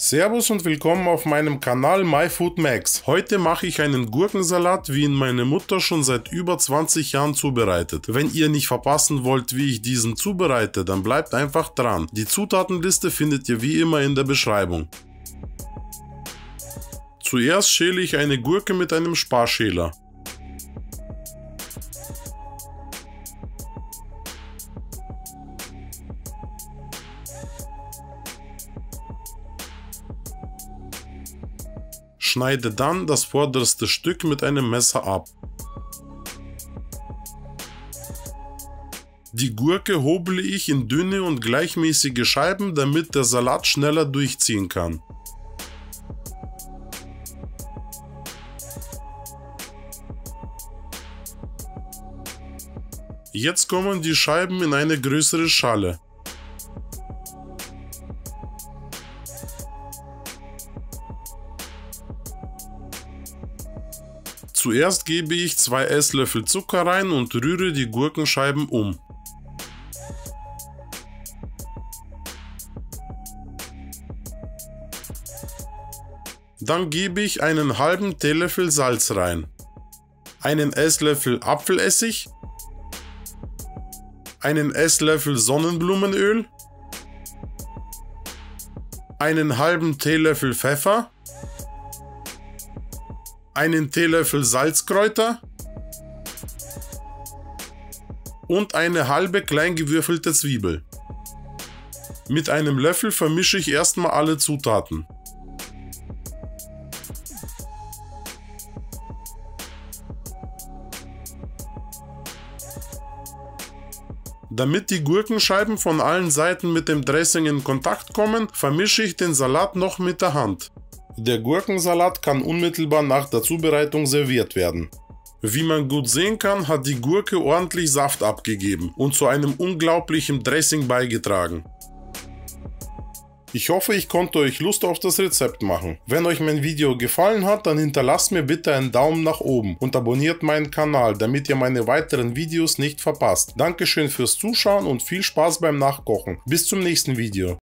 Servus und willkommen auf meinem Kanal MyFoodMax. Heute mache ich einen Gurkensalat, wie ihn meine Mutter schon seit über 20 Jahren zubereitet. Wenn ihr nicht verpassen wollt, wie ich diesen zubereite, dann bleibt einfach dran. Die Zutatenliste findet ihr wie immer in der Beschreibung. Zuerst schäle ich eine Gurke mit einem Sparschäler. Schneide dann das vorderste Stück mit einem Messer ab. Die Gurke hobele ich in dünne und gleichmäßige Scheiben, damit der Salat schneller durchziehen kann. Jetzt kommen die Scheiben in eine größere Schale. Zuerst gebe ich 2 Esslöffel Zucker rein und rühre die Gurkenscheiben um. Dann gebe ich einen halben Teelöffel Salz rein, einen Esslöffel Apfelessig, einen Esslöffel Sonnenblumenöl, einen halben Teelöffel Pfeffer, einen Teelöffel Salzkräuter und eine halbe klein gewürfelte Zwiebel. Mit einem Löffel vermische ich erstmal alle Zutaten. Damit die Gurkenscheiben von allen Seiten mit dem Dressing in Kontakt kommen, vermische ich den Salat noch mit der Hand. Der Gurkensalat kann unmittelbar nach der Zubereitung serviert werden. Wie man gut sehen kann, hat die Gurke ordentlich Saft abgegeben und zu einem unglaublichen Dressing beigetragen. Ich hoffe, ich konnte euch Lust auf das Rezept machen. Wenn euch mein Video gefallen hat, dann hinterlasst mir bitte einen Daumen nach oben und abonniert meinen Kanal, damit ihr meine weiteren Videos nicht verpasst. Dankeschön fürs Zuschauen und viel Spaß beim Nachkochen. Bis zum nächsten Video.